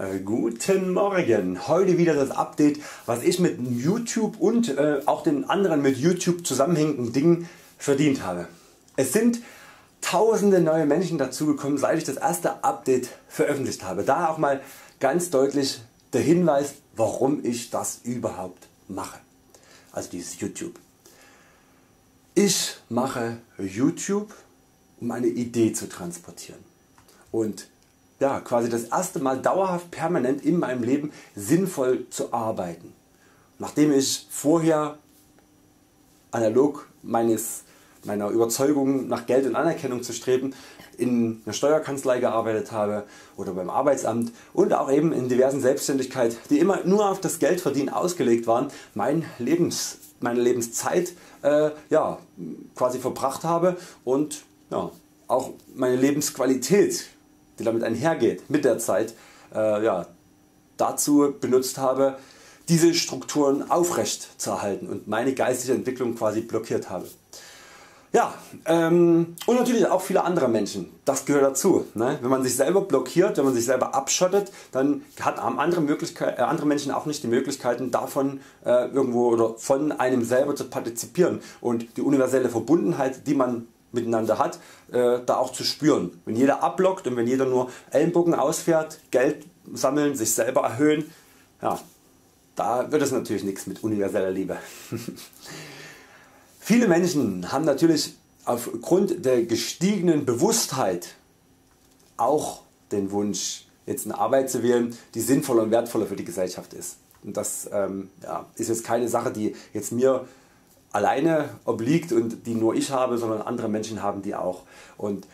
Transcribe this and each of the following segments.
Äh, guten Morgen, heute wieder das Update was ich mit Youtube und äh, auch den anderen mit Youtube zusammenhängenden Dingen verdient habe. Es sind tausende neue Menschen dazugekommen seit ich das erste Update veröffentlicht habe. Daher auch mal ganz deutlich der Hinweis warum ich das überhaupt mache. Also dieses Youtube. Ich mache Youtube um eine Idee zu transportieren und ja, quasi das erste Mal dauerhaft permanent in meinem Leben sinnvoll zu arbeiten. Nachdem ich vorher analog meines, meiner Überzeugung nach Geld und Anerkennung zu streben in einer Steuerkanzlei gearbeitet habe oder beim Arbeitsamt und auch eben in diversen Selbstständigkeiten die immer nur auf das Geldverdienen ausgelegt waren, mein Lebens, meine Lebenszeit äh, ja, quasi verbracht habe und ja, auch meine Lebensqualität die damit einhergeht mit der Zeit äh, ja, dazu benutzt habe diese Strukturen aufrecht zu erhalten und meine geistige Entwicklung quasi blockiert habe. Ja, ähm, und natürlich auch viele andere Menschen, das gehört dazu. Ne? Wenn man sich selber blockiert, wenn man sich selber abschottet, dann hat, haben andere, Möglichkeit, äh, andere Menschen auch nicht die Möglichkeiten davon äh, irgendwo oder von einem selber zu partizipieren und die universelle Verbundenheit die man miteinander hat, äh, da auch zu spüren. Wenn jeder abblockt und wenn jeder nur Ellenbogen ausfährt, Geld sammeln, sich selber erhöhen, ja, da wird es natürlich nichts mit universeller Liebe. Viele Menschen haben natürlich aufgrund der gestiegenen Bewusstheit auch den Wunsch jetzt eine Arbeit zu wählen die sinnvoller und wertvoller für die Gesellschaft ist. Und das ähm, ja, ist jetzt keine Sache die jetzt mir alleine obliegt und die nur ich habe, sondern andere Menschen haben die auch. Und,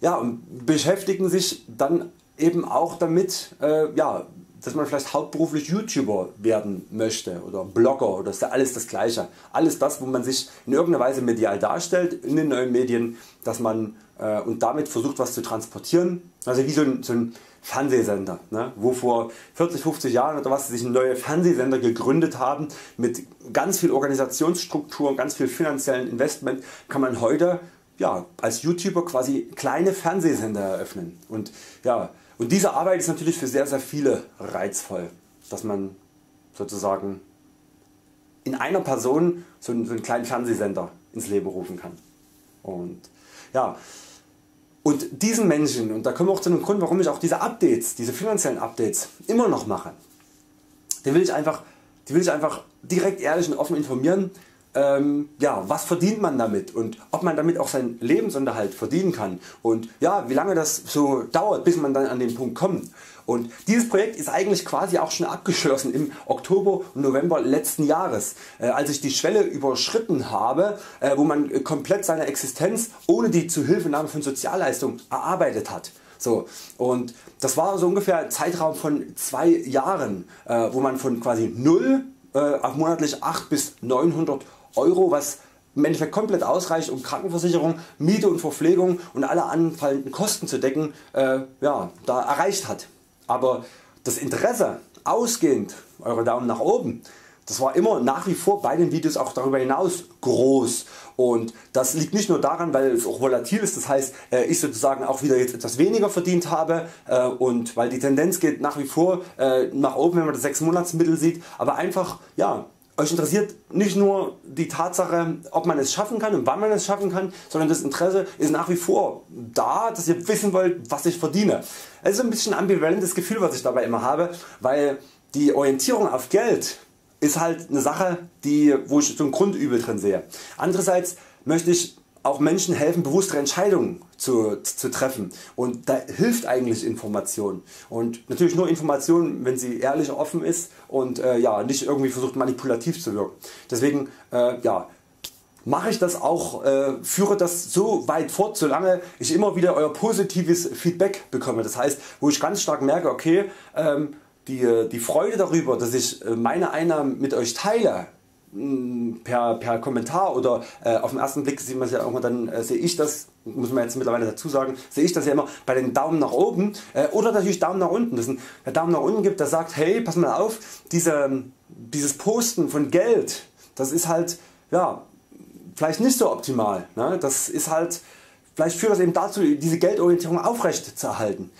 ja, und beschäftigen sich dann eben auch damit, äh, ja, dass man vielleicht hauptberuflich YouTuber werden möchte oder Blogger oder ist ja alles das gleiche. Alles das wo man sich in irgendeiner Weise medial darstellt in den neuen Medien dass man äh, und damit versucht was zu transportieren. Also wie so ein, so ein Fernsehsender, ne, wo vor 40, 50 Jahren oder was sich neue Fernsehsender gegründet haben mit ganz viel Organisationsstruktur, ganz viel finanziellen Investment kann man heute ja, als YouTuber quasi kleine Fernsehsender eröffnen. Und, ja, und diese Arbeit ist natürlich für sehr sehr viele reizvoll, dass man sozusagen in einer Person so einen, so einen kleinen Fernsehsender ins Leben rufen kann. Und ja, und diesen Menschen, und da kommen wir auch zu dem Grund warum ich auch diese Updates, diese finanziellen Updates immer noch mache, den will ich einfach, die will ich einfach direkt ehrlich und offen informieren, ähm, ja, was verdient man damit und ob man damit auch seinen Lebensunterhalt verdienen kann und ja, wie lange das so dauert bis man dann an den Punkt kommt. Und dieses Projekt ist eigentlich quasi auch schon abgeschlossen im Oktober und November letzten Jahres, äh, als ich die Schwelle überschritten habe, äh, wo man komplett seine Existenz ohne die Zuhilfenahme von Sozialleistungen erarbeitet hat. So, und das war so ungefähr ein Zeitraum von zwei Jahren, äh, wo man von quasi 0 äh, auf monatlich 8 bis 900 Euro, was im Endeffekt komplett ausreicht um Krankenversicherung, Miete und Verpflegung und alle anfallenden Kosten zu decken, äh, ja, da erreicht hat. Aber das Interesse ausgehend, eure Daumen nach oben, das war immer nach wie vor bei den Videos auch darüber hinaus groß und das liegt nicht nur daran weil es auch volatil ist, das heißt äh, ich sozusagen auch wieder jetzt etwas weniger verdient habe äh, und weil die Tendenz geht nach wie vor äh, nach oben wenn man das 6 Monatsmittel sieht, aber einfach ja euch interessiert nicht nur die Tatsache ob man es schaffen kann und wann man es schaffen kann, sondern das Interesse ist nach wie vor da, dass ihr wissen wollt was ich verdiene. Es ist ein bisschen ein ambivalentes Gefühl was ich dabei immer habe, weil die Orientierung auf Geld ist halt eine Sache die, wo ich so ein Grundübel drin sehe. Andererseits möchte ich auch Menschen helfen bewusstere Entscheidungen zu, zu treffen und da hilft eigentlich Information und natürlich nur Information wenn sie ehrlich offen ist und äh, ja, nicht irgendwie versucht manipulativ zu wirken. Deswegen äh, ja, mache ich das auch, äh, führe das so weit fort solange ich immer wieder Euer positives Feedback bekomme. Das heißt wo ich ganz stark merke okay ähm, die, die Freude darüber dass ich äh, meine Einnahmen mit Euch teile per, per Kommentar oder äh, auf den ersten Blick sieht man ja irgendwann dann äh, sehe ich das muss man jetzt mittlerweile dazu sagen sehe ich das ja immer bei den Daumen nach oben äh, oder natürlich Daumen nach unten. Das der Daumen nach unten gibt der sagt hey pass mal auf diese, dieses Posten von Geld das ist halt ja vielleicht nicht so optimal. Ne? Das ist halt vielleicht führt das eben dazu diese Geldorientierung aufrecht zu erhalten.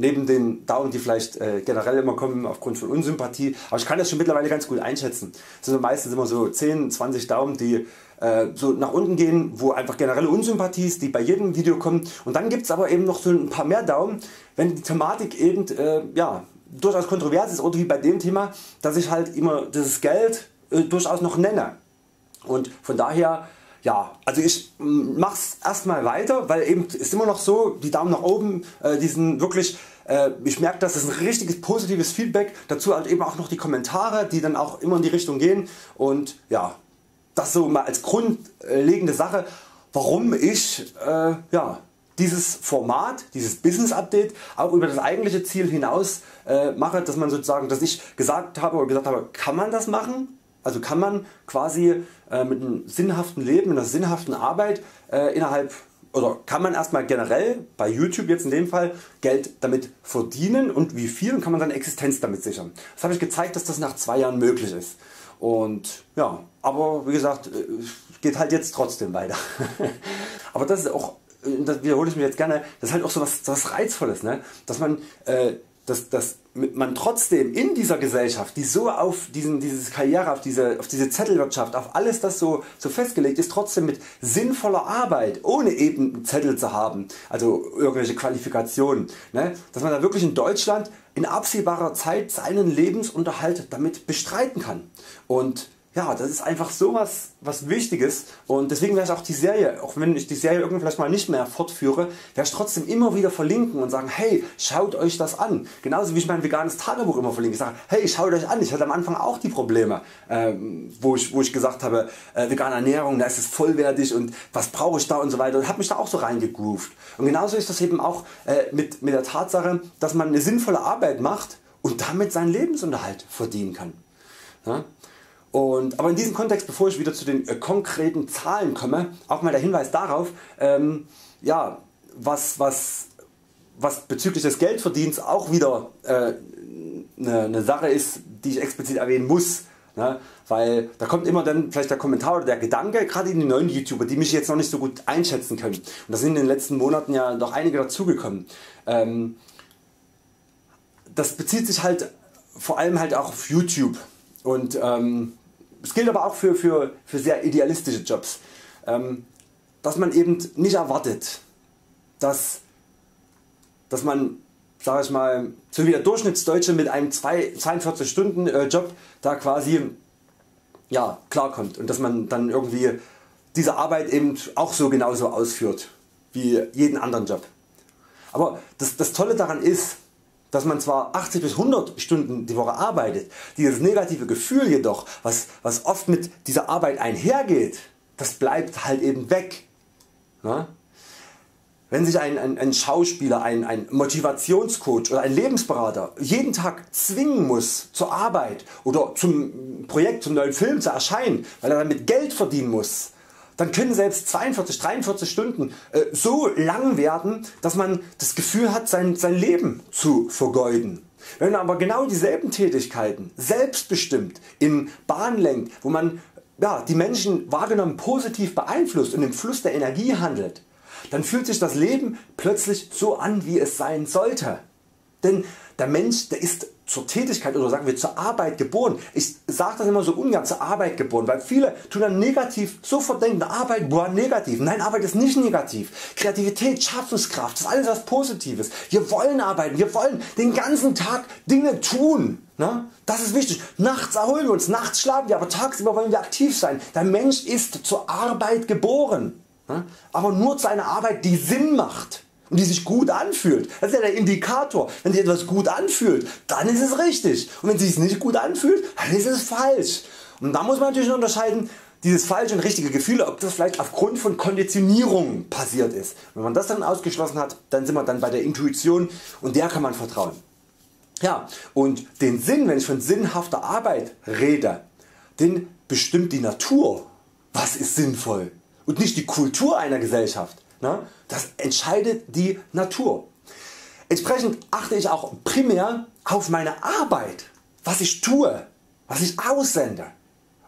Neben den Daumen die vielleicht äh, generell immer kommen aufgrund von Unsympathie, aber ich kann das schon mittlerweile ganz gut einschätzen. Es sind meistens immer so 10, 20 Daumen die äh, so nach unten gehen, wo einfach generelle Unsympathie ist, die bei jedem Video kommen und dann gibt es aber eben noch so ein paar mehr Daumen, wenn die Thematik eben äh, ja, durchaus kontrovers ist oder wie bei dem Thema, dass ich halt immer dieses Geld äh, durchaus noch nenne. Und von daher ja, also ich mach's erstmal weiter, weil eben ist immer noch so, die Daumen nach oben, äh, die sind wirklich, äh, ich merke, dass das ein richtiges positives Feedback, dazu halt eben auch noch die Kommentare, die dann auch immer in die Richtung gehen und ja, das so mal als grundlegende Sache, warum ich äh, ja, dieses Format, dieses Business Update auch über das eigentliche Ziel hinaus äh, mache, dass man sozusagen, dass ich gesagt habe oder gesagt habe, kann man das machen? Also kann man quasi äh, mit einem sinnhaften Leben, mit einer sinnhaften Arbeit äh, innerhalb oder kann man erstmal generell bei YouTube jetzt in dem Fall Geld damit verdienen und wie viel und kann man seine Existenz damit sichern. Das habe ich gezeigt, dass das nach zwei Jahren möglich ist. Und ja, aber wie gesagt, äh, geht halt jetzt trotzdem weiter. aber das ist auch, äh, das wiederhole ich mir jetzt gerne, das ist halt auch so was, was Reizvolles, ne? dass man äh, dass, dass man trotzdem in dieser Gesellschaft, die so auf diesen, diese Karriere, auf diese, auf diese Zettelwirtschaft, auf alles das so, so festgelegt ist, trotzdem mit sinnvoller Arbeit, ohne eben Zettel zu haben, also irgendwelche Qualifikationen, ne, dass man da wirklich in Deutschland in absehbarer Zeit seinen Lebensunterhalt damit bestreiten kann. Und ja, das ist einfach so was, was Wichtiges und deswegen werde ich auch die Serie, auch wenn ich die Serie irgendwann vielleicht mal nicht mehr fortführe, werde ich trotzdem immer wieder verlinken und sagen, hey, schaut euch das an. Genauso wie ich mein veganes Tagebuch immer verlinke. Ich sage, hey, schaut euch an. Ich hatte am Anfang auch die Probleme, ähm, wo, ich, wo ich gesagt habe, äh, vegane Ernährung, da ist es vollwertig und was brauche ich da und so weiter und habe mich da auch so reingegroovt. Und genauso ist das eben auch äh, mit, mit der Tatsache, dass man eine sinnvolle Arbeit macht und damit seinen Lebensunterhalt verdienen kann. Ja? Und, aber in diesem Kontext, bevor ich wieder zu den äh, konkreten Zahlen komme, auch mal der Hinweis darauf, ähm, ja, was, was, was bezüglich des Geldverdienens auch wieder äh, eine, eine Sache ist, die ich explizit erwähnen muss. Ne? Weil da kommt immer dann vielleicht der Kommentar oder der Gedanke, gerade in die neuen YouTuber, die mich jetzt noch nicht so gut einschätzen können. Und da sind in den letzten Monaten ja noch einige dazugekommen. Ähm, das bezieht sich halt vor allem halt auch auf YouTube. Und ähm, es gilt aber auch für, für, für sehr idealistische Jobs, ähm, dass man eben nicht erwartet, dass, dass man sag ich mal, so wie der Durchschnittsdeutsche mit einem 42 Stunden äh, Job da quasi ja, klarkommt und dass man dann irgendwie diese Arbeit eben auch so genauso ausführt wie jeden anderen Job. Aber das, das Tolle daran ist, dass man zwar 80 bis 100 Stunden die Woche arbeitet, dieses negative Gefühl jedoch, was, was oft mit dieser Arbeit einhergeht, das bleibt halt eben weg. Na? Wenn sich ein, ein, ein Schauspieler, ein, ein Motivationscoach oder ein Lebensberater jeden Tag zwingen muss zur Arbeit oder zum Projekt, zum neuen Film zu erscheinen, weil er damit Geld verdienen muss, dann können selbst 42, 43 Stunden äh, so lang werden, dass man das Gefühl hat sein, sein Leben zu vergeuden. Wenn man aber genau dieselben Tätigkeiten selbstbestimmt in Bahn lenkt, wo man ja, die Menschen wahrgenommen positiv beeinflusst und im Fluss der Energie handelt, dann fühlt sich das Leben plötzlich so an wie es sein sollte. Denn der Mensch der ist zur Tätigkeit oder sagen wir zur Arbeit geboren. Ich sage das immer so ungern zur Arbeit geboren, weil viele tun dann negativ sofort denken Arbeit boah negativ. Nein Arbeit ist nicht negativ. Kreativität, Schaffenskraft das ist alles was Positives. Wir wollen arbeiten, wir wollen den ganzen Tag Dinge tun. Ne? Das ist wichtig. Nachts erholen wir uns, nachts schlafen wir, aber tagsüber wollen wir aktiv sein. Der Mensch ist zur Arbeit geboren. Ne? Aber nur zu einer Arbeit die Sinn macht und die sich gut anfühlt. Das ist ja der Indikator. Wenn sich etwas gut anfühlt, dann ist es richtig. Und wenn es sich nicht gut anfühlt, dann ist es falsch. Und da muss man natürlich unterscheiden, dieses falsche und richtige Gefühl, ob das vielleicht aufgrund von Konditionierung passiert ist. Wenn man das dann ausgeschlossen hat, dann sind wir dann bei der Intuition und der kann man vertrauen. Ja, und den Sinn, wenn ich von sinnhafter Arbeit rede, den bestimmt die Natur. Was ist sinnvoll? Und nicht die Kultur einer Gesellschaft. Das entscheidet die Natur. Entsprechend achte ich auch primär auf meine Arbeit, was ich tue, was ich aussende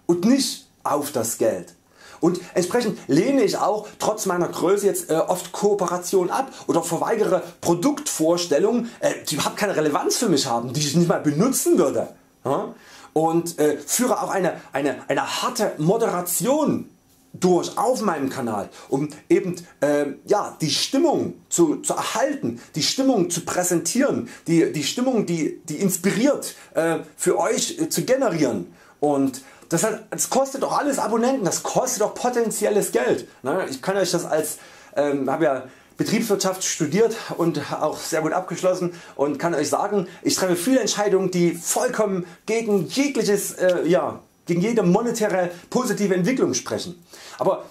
und nicht auf das Geld. und entsprechend lehne ich auch trotz meiner Größe jetzt äh, oft Kooperation ab oder verweigere Produktvorstellungen äh, die überhaupt keine Relevanz für mich haben, die ich nicht mal benutzen würde. Ja? Und äh, führe auch eine, eine, eine harte Moderation durch auf meinem Kanal, um eben äh, ja, die Stimmung zu, zu erhalten, die Stimmung zu präsentieren, die, die Stimmung die, die inspiriert äh, für Euch äh, zu generieren. Und das, hat, das kostet doch alles Abonnenten, das kostet doch potenzielles Geld. Ne? Ich kann Euch das als, ähm, habe ja Betriebswirtschaft studiert und auch sehr gut abgeschlossen und kann Euch sagen, ich treffe viele Entscheidungen die vollkommen gegen jegliches äh, ja, gegen jede monetäre positive Entwicklung sprechen. Aber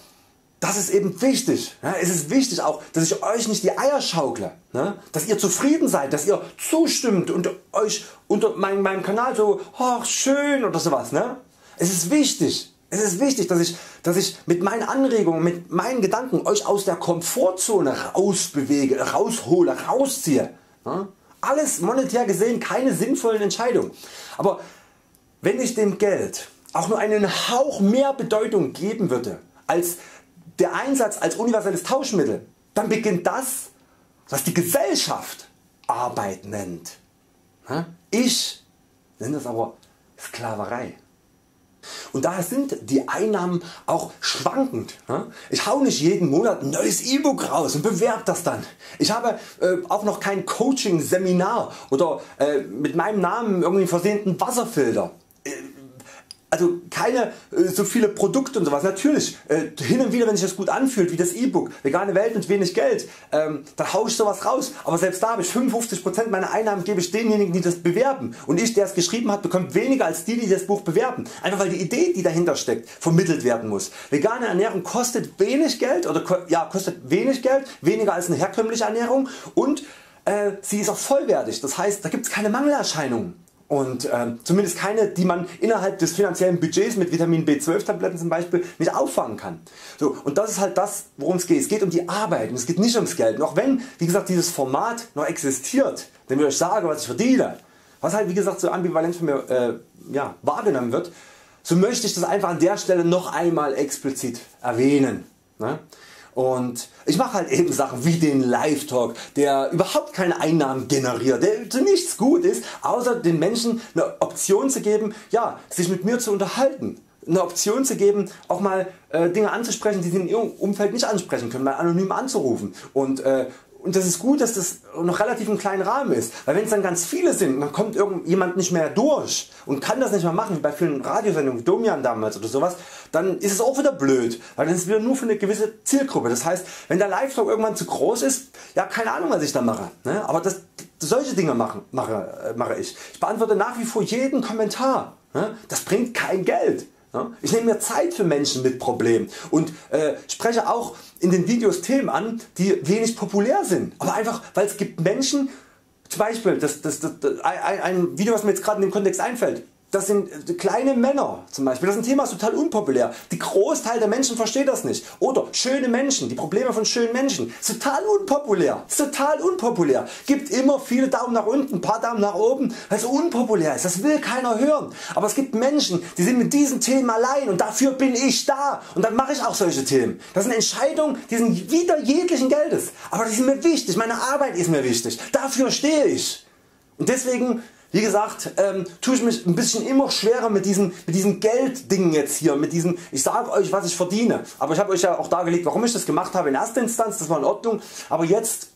das ist eben wichtig. Es ist wichtig auch, dass ich Euch nicht die Eier schaukle, dass ihr zufrieden seid, dass ihr zustimmt und Euch unter meinem, Kanal so ach schön oder sowas. Es ist wichtig. Es ist wichtig, dass ich, dass ich mit meinen Anregungen, mit meinen Gedanken Euch aus der Komfortzone rausbewege, raushole, rausziehe. Alles monetär gesehen keine sinnvollen Entscheidungen. Aber wenn ich dem Geld auch nur einen Hauch mehr Bedeutung geben würde als der Einsatz als universelles Tauschmittel, dann beginnt das was die Gesellschaft Arbeit nennt. Ich nenne das aber Sklaverei. Und daher sind die Einnahmen auch schwankend. Ich hau nicht jeden Monat ein neues E-Book raus und bewerbe das dann. Ich habe äh, auch noch kein Coaching Seminar oder äh, mit meinem Namen irgendwie versehenen Wasserfilter also keine äh, so viele Produkte und sowas. Natürlich äh, hin und wieder wenn sich das gut anfühlt wie das E-Book, vegane Welt mit wenig Geld, ähm, dann hau ich sowas raus. Aber selbst da habe ich 55% meiner Einnahmen gebe ich denjenigen die das bewerben und ich der es geschrieben hat bekommt weniger als die die das Buch bewerben. Einfach weil die Idee die dahinter steckt vermittelt werden muss. Vegane Ernährung kostet wenig Geld oder ja, kostet wenig Geld, weniger als eine herkömmliche Ernährung und äh, sie ist auch vollwertig. Das heißt da gibt es keine Mangelerscheinungen und ähm, zumindest keine die man innerhalb des finanziellen Budgets mit Vitamin B12 Tabletten zum Beispiel nicht auffangen kann. So, und das ist halt das worum es geht. Es geht um die Arbeit und es geht nicht ums Geld. Auch wenn wie gesagt dieses Format noch existiert, wenn ich Euch sage was ich verdiene, was halt wie gesagt so ambivalent von mir äh, ja, wahrgenommen wird, so möchte ich das einfach an der Stelle noch einmal explizit erwähnen. Ne? Und ich mache halt eben Sachen wie den Live Talk, der überhaupt keine Einnahmen generiert, der zu nichts gut ist, außer den Menschen eine Option zu geben, ja, sich mit mir zu unterhalten. Eine Option zu geben, auch mal äh, Dinge anzusprechen, die sie in ihrem Umfeld nicht ansprechen können, mal anonym anzurufen und äh, und das ist gut dass das noch relativ im kleinen Rahmen ist, weil wenn es dann ganz viele sind dann kommt irgendjemand nicht mehr durch und kann das nicht mehr machen wie bei vielen Radiosendungen wie Domian damals oder sowas, dann ist es auch wieder blöd, weil dann ist es wieder nur für eine gewisse Zielgruppe. Das heißt wenn der Live-Talk irgendwann zu groß ist, ja keine Ahnung was ich da mache, ne? aber das, solche Dinge mache, mache, äh, mache ich. Ich beantworte nach wie vor jeden Kommentar, ne? das bringt kein Geld. Ich nehme mir Zeit für Menschen mit Problemen und äh, spreche auch in den Videos Themen an die wenig populär sind, aber einfach weil es gibt Menschen, zum Beispiel das, das, das, ein, ein Video was mir jetzt gerade in dem Kontext einfällt, das sind äh, kleine Männer zum Beispiel. Das ist ein Thema ist total unpopulär. Die Großteil der Menschen versteht das nicht. Oder schöne Menschen, die Probleme von schönen Menschen. Ist total unpopulär. Ist total unpopulär. Gibt immer viele Daumen nach unten, ein paar Daumen nach oben, weil es unpopulär ist. Das will keiner hören. Aber es gibt Menschen, die sind mit diesen Themen allein und dafür bin ich da. Und dann mache ich auch solche Themen. Das sind Entscheidungen, die sind wieder jeglichen Geldes. Aber die sind mir wichtig. Meine Arbeit ist mir wichtig. Dafür stehe ich. Und deswegen wie gesagt ähm, tue ich mich ein bisschen immer schwerer mit diesen, mit diesen Gelddingen jetzt hier, mit diesen, ich sage Euch was ich verdiene, aber ich habe Euch ja auch dargelegt warum ich das gemacht habe in erster Instanz, das war in Ordnung, aber jetzt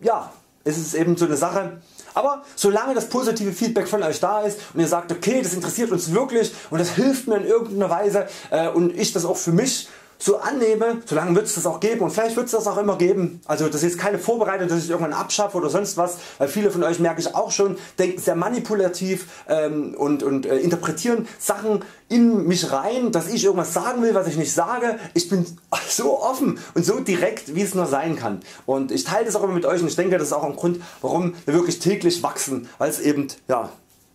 ja, ist es eben so eine Sache, aber solange das positive Feedback von Euch da ist und ihr sagt okay das interessiert uns wirklich und das hilft mir in irgendeiner Weise äh, und ich das auch für mich so annehme, solange wird es das auch geben und vielleicht wird es das auch immer geben. Also das ist keine Vorbereitung, dass ich irgendwann abschaffe oder sonst was, weil viele von Euch merke ich auch schon, denken sehr manipulativ ähm, und, und äh, interpretieren Sachen in mich rein, dass ich irgendwas sagen will, was ich nicht sage. Ich bin so offen und so direkt, wie es nur sein kann. Und ich teile das auch immer mit Euch und ich denke, das ist auch ein Grund, warum wir wirklich täglich wachsen, weil es eben ja,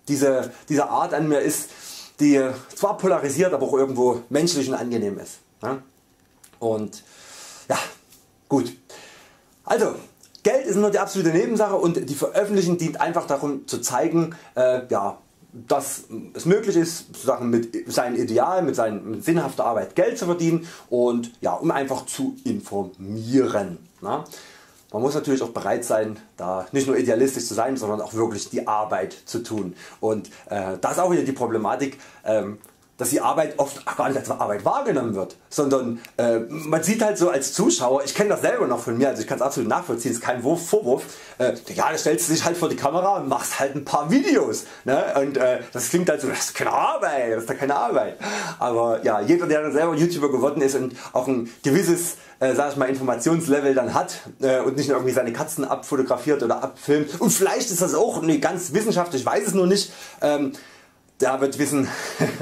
diese, diese Art an mir ist, die zwar polarisiert, aber auch irgendwo menschlich und angenehm ist. Und ja, gut. Also, Geld ist nur die absolute Nebensache und die Veröffentlichung dient einfach darum zu zeigen, äh, ja, dass es möglich ist mit seinem Ideal, mit, seinen, sinnhafter Arbeit Geld zu verdienen und ja, um einfach zu informieren. Na? Man muss natürlich auch bereit sein da nicht nur idealistisch zu sein, sondern auch wirklich die Arbeit zu tun und äh, da ist auch wieder die Problematik ähm, dass die Arbeit oft gar nicht als Arbeit wahrgenommen wird, sondern äh, man sieht halt so als Zuschauer, ich kenne das selber noch von mir, also ich kann es absolut nachvollziehen, ist kein Vorwurf, äh, ja da stellst du dich halt vor die Kamera und machst halt ein paar Videos ne? und äh, das klingt halt so, das ist keine Arbeit, das ist doch keine Arbeit, aber ja, jeder der dann selber YouTuber geworden ist und auch ein gewisses äh, sag ich mal, Informationslevel dann hat äh, und nicht nur irgendwie seine Katzen abfotografiert oder abfilmt und vielleicht ist das auch nicht ganz wissenschaftlich, ich weiß es nur nicht, ähm, der wird wissen,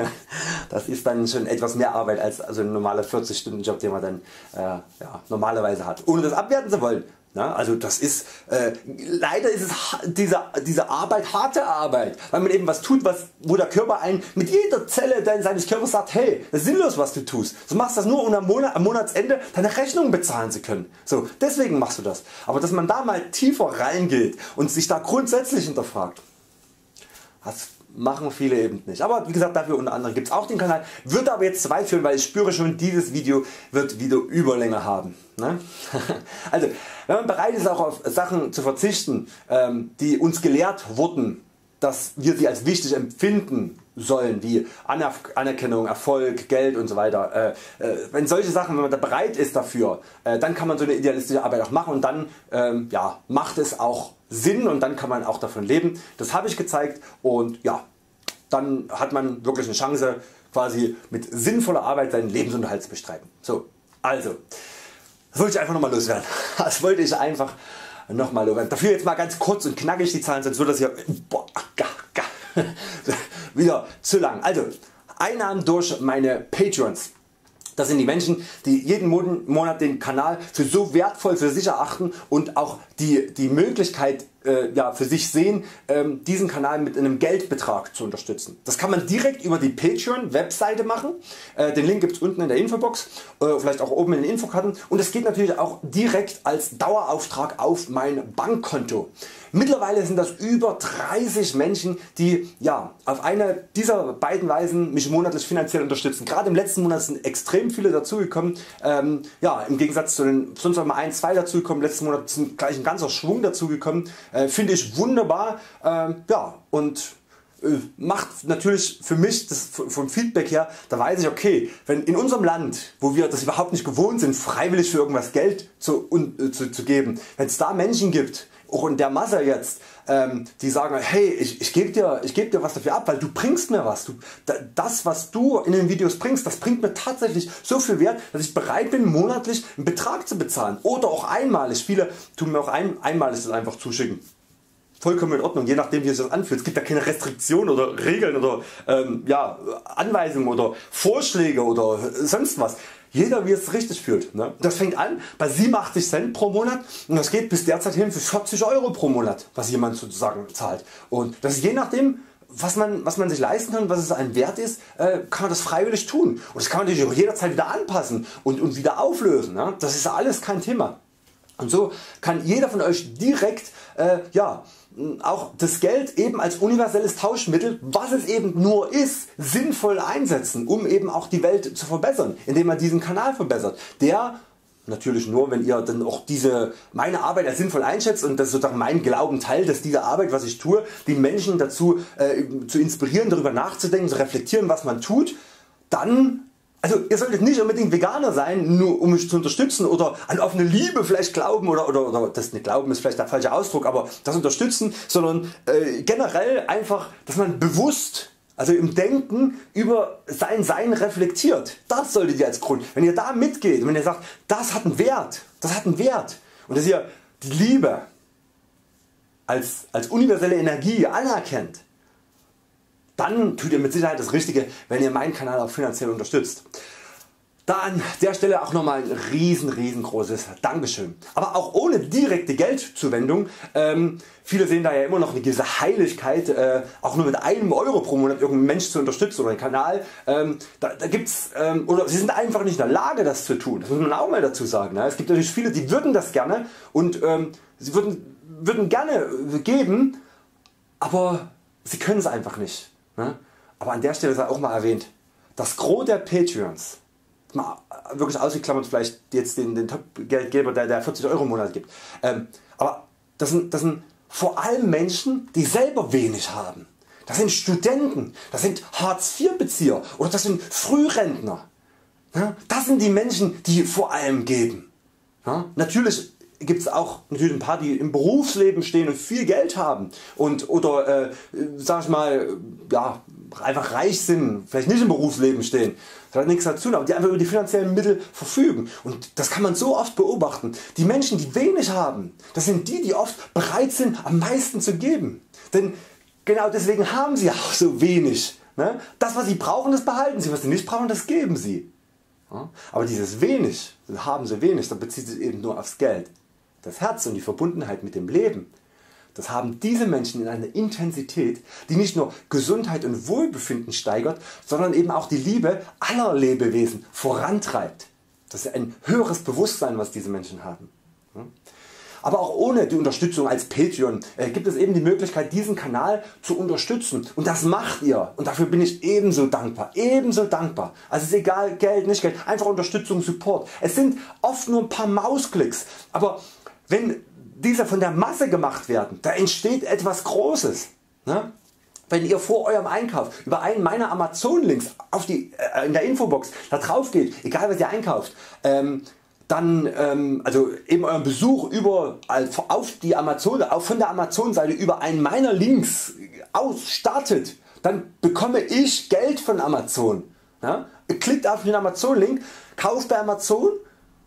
das ist dann schon etwas mehr Arbeit als also ein normaler 40 Stunden Job den man dann äh, ja, normalerweise hat. Ohne das abwerten zu wollen. Na, also das ist, äh, leider ist es diese, diese Arbeit harte Arbeit, weil man eben was tut, was, wo der Körper einen mit jeder Zelle seines Körpers sagt, hey, das ist sinnlos was du tust. Du machst das nur um am, Monat, am Monatsende deine Rechnung bezahlen zu können. So, deswegen machst du das. Aber dass man da mal tiefer reingeht und sich da grundsätzlich hinterfragt, das machen viele eben nicht. Aber wie gesagt dafür unter anderem gibt es auch den Kanal, wird aber jetzt weit führen, weil ich spüre schon dieses Video wird wieder Überlänge haben. Ne? Also wenn man bereit ist auch auf Sachen zu verzichten ähm, die uns gelehrt wurden, dass wir sie als wichtig empfinden sollen wie Anerkennung, Erfolg, Geld und so weiter. Äh, äh, wenn solche Sachen, wenn man da bereit ist dafür, äh, dann kann man so eine idealistische Arbeit auch machen und dann ähm, ja, macht es auch Sinn und dann kann man auch davon leben. Das habe ich gezeigt und ja, dann hat man wirklich eine Chance quasi mit sinnvoller Arbeit seinen Lebensunterhalt zu bestreiten. So, also, das wollte ich einfach nochmal loswerden. Das wollte ich einfach nochmal loswerden. Dafür jetzt mal ganz kurz und knackig die Zahlen, sonst wird das hier boah, ga, ga, wieder zu lang. Also, Einnahmen durch meine Patreons. Das sind die Menschen die jeden Monat den Kanal für so wertvoll für sich erachten und auch die, die Möglichkeit äh, ja, für sich sehen ähm, diesen Kanal mit einem Geldbetrag zu unterstützen. Das kann man direkt über die Patreon Webseite machen, äh, den Link gibt es unten in der Infobox, äh, vielleicht auch oben in den Infokarten und es geht natürlich auch direkt als Dauerauftrag auf mein Bankkonto. Mittlerweile sind das über 30 Menschen die ja, auf eine dieser beiden Weisen mich monatlich finanziell unterstützen. Gerade im letzten Monat sind extrem viele dazugekommen, ähm, ja, im Gegensatz zu den sonst mal 1, 2 dazugekommen, letzten Monat sind gleich ein ganzer Schwung dazugekommen, äh, finde ich wunderbar. Äh, ja, und äh, macht natürlich für mich das vom Feedback her, da weiß ich okay, wenn in unserem Land, wo wir das überhaupt nicht gewohnt sind, freiwillig für irgendwas Geld zu, uh, zu, zu geben, wenn es da Menschen gibt, auch in der Masse jetzt, ähm, die sagen, hey, ich, ich gebe dir, geb dir was dafür ab, weil du bringst mir was. Du, das was du in den Videos bringst, das bringt mir tatsächlich so viel Wert, dass ich bereit bin monatlich einen Betrag zu bezahlen oder auch einmalig. Viele tun mir auch ein, einmalig das einfach zuschicken vollkommen in Ordnung, je nachdem wie es sich anfühlt. Es gibt ja keine Restriktionen oder Regeln oder ähm, ja, Anweisungen oder Vorschläge oder sonst was. Jeder wie es richtig fühlt. Ne? Das fängt an bei 87 Cent pro Monat und das geht bis derzeit hin für 40 Euro pro Monat was jemand sozusagen zahlt. Und das je nachdem was man, was man sich leisten kann, was es ein Wert ist, äh, kann man das freiwillig tun. Und das kann man natürlich auch jederzeit wieder anpassen und, und wieder auflösen. Ne? Das ist alles kein Thema. Und so kann jeder von Euch direkt äh, ja, auch das Geld eben als universelles Tauschmittel, was es eben nur ist, sinnvoll einsetzen, um eben auch die Welt zu verbessern, indem man diesen Kanal verbessert, der natürlich nur wenn ihr dann auch diese meine Arbeit als sinnvoll einschätzt und das sozusagen mein Glauben teilt, dass diese Arbeit was ich tue die Menschen dazu äh, zu inspirieren darüber nachzudenken, zu reflektieren was man tut, dann also ihr solltet nicht unbedingt Veganer sein, nur um mich zu unterstützen oder an offene Liebe vielleicht glauben oder, oder, oder das nicht glauben ist vielleicht der falsche Ausdruck, aber das unterstützen, sondern äh, generell einfach, dass man bewusst also im Denken über sein Sein reflektiert. Das solltet ihr als Grund. Wenn ihr da mitgeht und wenn ihr sagt, das hat einen Wert, das hat einen Wert und dass ihr die Liebe als, als universelle Energie anerkennt, dann tut ihr mit Sicherheit das Richtige wenn ihr meinen Kanal auch finanziell unterstützt. Da an der Stelle auch nochmal ein riesen riesengroßes Dankeschön. Aber auch ohne direkte Geldzuwendung, ähm, viele sehen da ja immer noch eine gewisse Heiligkeit, äh, auch nur mit einem Euro pro Monat irgendeinen Mensch zu unterstützen oder einen Kanal. Ähm, da, da gibt's, ähm, oder sie sind einfach nicht in der Lage das zu tun, das muss man auch mal dazu sagen. Ne? Es gibt natürlich viele die würden das gerne und ähm, sie würden, würden gerne geben, aber sie können es einfach nicht? Aber an der Stelle sei auch mal erwähnt, das Gros der Patreons, mal wirklich ausgeklammert vielleicht jetzt den, den Top-Geldgeber der, der 40 Euro im Monat gibt, ähm, aber das sind, das sind vor allem Menschen die selber wenig haben. Das sind Studenten, das sind Hartz IV Bezieher oder das sind Frührentner. Das sind die Menschen die vor allem geben. Natürlich gibt es auch natürlich ein paar die im Berufsleben stehen und viel Geld haben und oder äh, sag ich mal ja, einfach reich sind, vielleicht nicht im Berufsleben stehen, das hat nichts dazu, aber die einfach über die finanziellen Mittel verfügen und das kann man so oft beobachten. Die Menschen die wenig haben, das sind die die oft bereit sind am meisten zu geben. Denn genau deswegen haben sie auch so wenig. Ne? Das was sie brauchen das behalten sie, was sie nicht brauchen das geben sie. Aber dieses wenig, haben sie wenig, das bezieht sich eben nur aufs Geld. Das Herz und die Verbundenheit mit dem Leben, das haben diese Menschen in einer Intensität, die nicht nur Gesundheit und Wohlbefinden steigert, sondern eben auch die Liebe aller Lebewesen vorantreibt. Das ist ein höheres Bewusstsein was diese Menschen haben. Aber auch ohne die Unterstützung als Patreon äh, gibt es eben die Möglichkeit diesen Kanal zu unterstützen und das macht ihr und dafür bin ich ebenso dankbar, ebenso dankbar. Also ist egal Geld, nicht Geld, einfach Unterstützung, Support. Es sind oft nur ein paar Mausklicks, aber wenn diese von der Masse gemacht werden, da entsteht etwas Großes. Ne? Wenn ihr vor eurem Einkauf über einen meiner Amazon Links äh, in der Infobox da drauf geht, egal was ihr einkauft, ähm, dann ähm, also eben euren Besuch über auf die Amazon, auf von der Amazon Seite über einen meiner Links aus startet, dann bekomme ich Geld von Amazon. Ja? Klickt auf den Amazon Link, kauft bei Amazon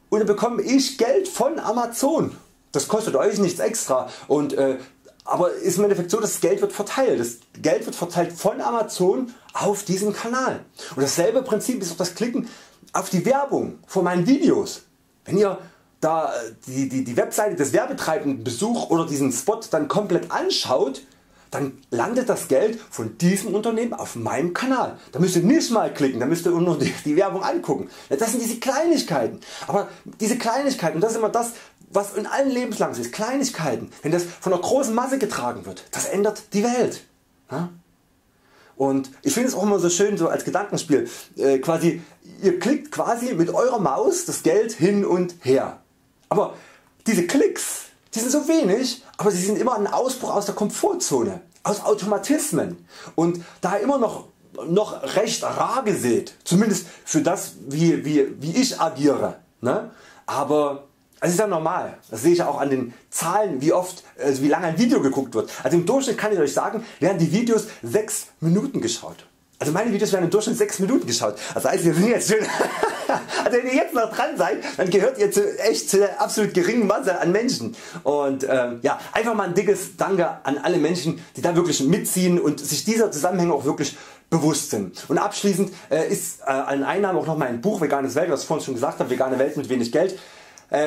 und dann bekomme ich Geld von Amazon. Das kostet euch nichts extra und äh, aber ist im Endeffekt so, das Geld wird verteilt. Das Geld wird verteilt von Amazon auf diesen Kanal. Und dasselbe Prinzip ist auch das Klicken auf die Werbung von meinen Videos. Wenn ihr da äh, die, die, die Webseite des Werbetreibenden besucht oder diesen Spot dann komplett anschaut, dann landet das Geld von diesem Unternehmen auf meinem Kanal. Da müsst ihr nicht mal klicken, da müsst ihr nur die, die Werbung angucken. Das sind diese Kleinigkeiten. Aber diese Kleinigkeiten, das ist immer das was in allen Lebenslagen ist, Kleinigkeiten, wenn das von einer großen Masse getragen wird, das ändert die Welt. Und ich finde es auch immer so schön so als Gedankenspiel, äh, quasi ihr klickt quasi mit eurer Maus das Geld hin und her. Aber diese Klicks, die sind so wenig, aber sie sind immer ein Ausbruch aus der Komfortzone, aus Automatismen und da immer noch noch recht rar gesät, zumindest für das wie, wie, wie ich agiere. Ne? Aber das ist ja normal, das sehe ich auch an den Zahlen wie oft, also wie lange ein Video geguckt wird. Also im Durchschnitt kann ich Euch sagen werden die Videos 6 Minuten geschaut. Also meine Videos werden im Durchschnitt 6 Minuten geschaut. Das heißt wir sind jetzt schön also wenn ihr jetzt noch dran seid, dann gehört ihr zu echt zu der absolut geringen Masse an Menschen. Und äh, ja, einfach mal ein dickes Danke an alle Menschen die da wirklich mitziehen und sich dieser Zusammenhänge auch wirklich bewusst sind. Und abschließend äh, ist äh, an Einnahmen auch noch mein Buch Veganes Welt, was ich vorhin schon gesagt habe, Vegane Welt mit wenig Geld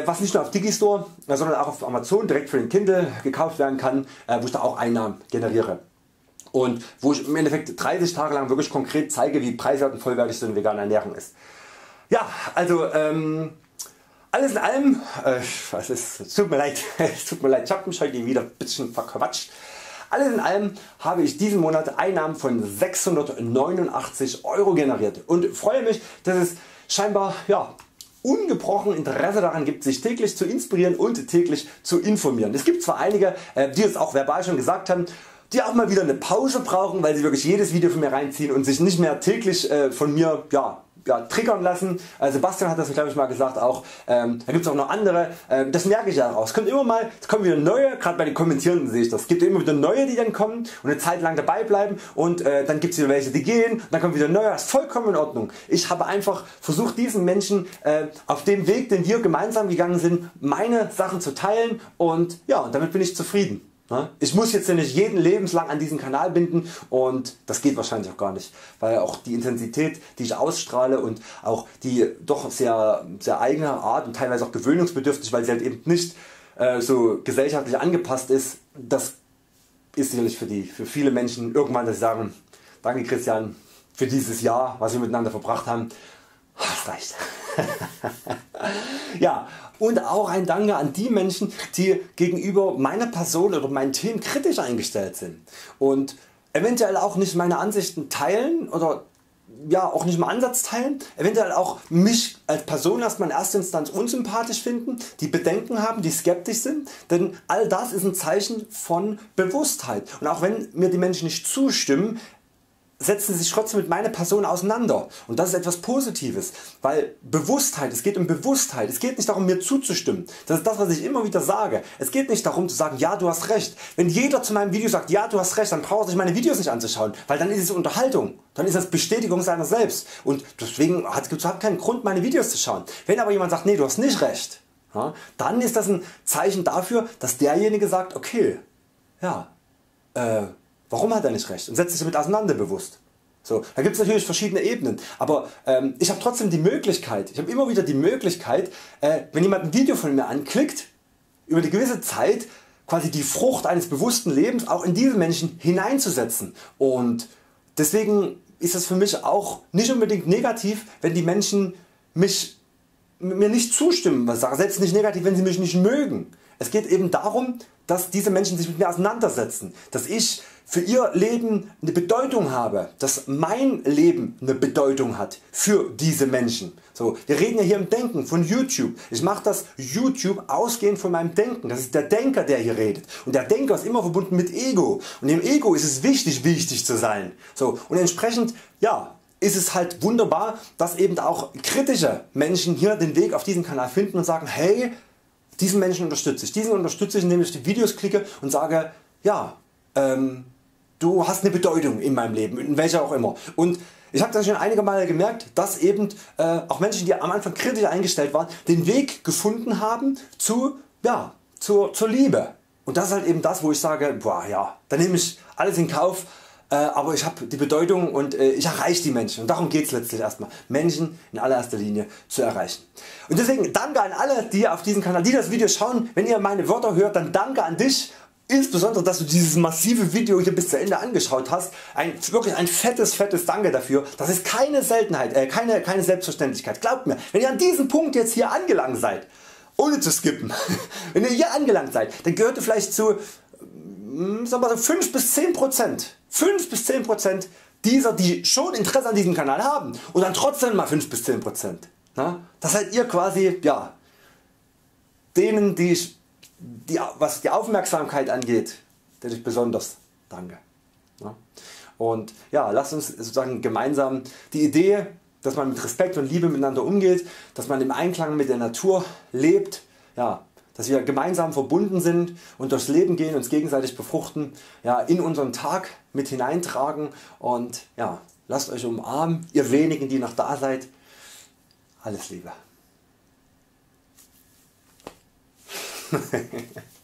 was nicht nur auf Digistore, sondern auch auf Amazon direkt für den Kindle gekauft werden kann, äh, wo ich da auch Einnahmen generiere. Und wo ich im Endeffekt 30 Tage lang wirklich konkret zeige wie preiswert und vollwertig so eine vegane Ernährung ist. Ja, also ähm, alles in allem, äh, es, ist, tut mir leid, tut mir leid, ich habe mich heute wieder ein bisschen verquatscht. Alles in allem habe ich diesen Monat Einnahmen von 689 Euro generiert und freue mich, dass es scheinbar ja, ungebrochen Interesse daran gibt sich täglich zu inspirieren und täglich zu informieren. Es gibt zwar einige äh, die es auch verbal schon gesagt haben, die auch mal wieder eine Pause brauchen, weil sie wirklich jedes Video von mir reinziehen und sich nicht mehr täglich äh, von mir ja, ja, triggern lassen. Also Sebastian hat das glaube ich mal gesagt auch. Ähm, da gibt es auch noch andere. Ähm, das merke ich ja auch. Es kommt immer mal, es kommen wieder neue, gerade bei den Kommentierenden sehe ich das. Es gibt immer wieder neue die dann kommen und eine Zeit lang dabei bleiben und äh, dann gibt es wieder welche die gehen, dann kommen wieder neue. Das ist vollkommen in Ordnung. Ich habe einfach versucht diesen Menschen äh, auf dem Weg den wir gemeinsam gegangen sind meine Sachen zu teilen und ja und damit bin ich zufrieden. Ne? Ich muss jetzt nicht jeden lebenslang an diesen Kanal binden und das geht wahrscheinlich auch gar nicht, weil auch die Intensität die ich ausstrahle und auch die doch sehr, sehr eigene Art und teilweise auch gewöhnungsbedürftig, weil sie halt eben nicht äh, so gesellschaftlich angepasst ist, das ist sicherlich für, die, für viele Menschen irgendwann, dass sie sagen, danke Christian für dieses Jahr was wir miteinander verbracht haben, das reicht. ja, und auch ein Danke an die Menschen die gegenüber meiner Person oder meinen Themen kritisch eingestellt sind und eventuell auch nicht meine Ansichten teilen oder ja, auch nicht mal Ansatz teilen, eventuell auch mich als Person erstmal in erster Instanz unsympathisch finden, die Bedenken haben, die skeptisch sind, denn all das ist ein Zeichen von Bewusstheit. Und auch wenn mir die Menschen nicht zustimmen, setzen sich trotzdem mit meiner Person auseinander. Und das ist etwas Positives, weil Bewusstheit, es geht um Bewusstheit, es geht nicht darum mir zuzustimmen, das ist das was ich immer wieder sage, es geht nicht darum zu sagen ja du hast recht, wenn jeder zu meinem Video sagt ja du hast recht, dann braucht sich meine Videos nicht anzuschauen, weil dann ist es Unterhaltung, dann ist das Bestätigung seiner selbst. Und deswegen gibt es überhaupt keinen Grund meine Videos zu schauen. Wenn aber jemand sagt nee du hast nicht recht, ja, dann ist das ein Zeichen dafür dass derjenige sagt okay, ja, äh, Warum hat er nicht recht und setzt sich damit auseinander bewusst. So, da gibt es natürlich verschiedene Ebenen, aber ähm, ich habe trotzdem die Möglichkeit, ich habe immer wieder die Möglichkeit, äh, wenn jemand ein Video von mir anklickt, über eine gewisse Zeit quasi die Frucht eines bewussten Lebens auch in diese Menschen hineinzusetzen und deswegen ist es für mich auch nicht unbedingt negativ wenn die Menschen mich, mir nicht zustimmen, was sage, selbst nicht negativ wenn sie mich nicht mögen. Es geht eben darum dass diese Menschen sich mit mir auseinandersetzen, dass ich für ihr Leben eine Bedeutung habe, dass mein Leben eine Bedeutung hat für diese Menschen. So, wir reden ja hier im Denken von YouTube. Ich mache das YouTube ausgehend von meinem Denken. Das ist der Denker der hier redet und der Denker ist immer verbunden mit Ego und im Ego ist es wichtig wichtig zu sein. So, und entsprechend ja, ist es halt wunderbar dass eben auch kritische Menschen hier den Weg auf diesen Kanal finden und sagen hey diesen Menschen unterstütze ich. Diesen unterstütze ich indem ich die Videos klicke und sage ja ähm, du hast eine Bedeutung in meinem Leben, in welcher auch immer. Und ich habe das schon einige Male gemerkt, dass eben äh, auch Menschen die am Anfang kritisch eingestellt waren, den Weg gefunden haben zu, ja, zur, zur Liebe. Und das ist halt eben das wo ich sage, boah, ja, da nehme ich alles in Kauf, äh, aber ich habe die Bedeutung und äh, ich erreiche die Menschen. Und darum geht es letztlich erstmal, Menschen in allererster Linie zu erreichen. Und deswegen danke an alle die auf diesem Kanal, die das Video schauen, wenn ihr meine Wörter hört, dann danke an dich. Insbesondere dass du dieses massive Video hier bis zu Ende angeschaut hast, ein, wirklich ein fettes fettes Danke dafür, das ist keine Seltenheit, äh, keine, keine Selbstverständlichkeit, glaubt mir, wenn ihr an diesem Punkt jetzt hier angelangt seid, ohne zu skippen, wenn ihr hier angelangt seid, dann gehört ihr vielleicht zu sagen wir so 5 bis 10 5 bis 10 dieser die schon Interesse an diesem Kanal haben. Und dann trotzdem mal 5 bis 10 Na? Das seid ihr quasi ja, denen die die, was die Aufmerksamkeit angeht, der ich besonders danke. Und ja, lasst uns sozusagen gemeinsam die Idee, dass man mit Respekt und Liebe miteinander umgeht, dass man im Einklang mit der Natur lebt, ja, dass wir gemeinsam verbunden sind und durchs Leben gehen, uns gegenseitig befruchten, ja, in unseren Tag mit hineintragen und ja, lasst Euch umarmen, ihr wenigen die noch da seid. Alles Liebe.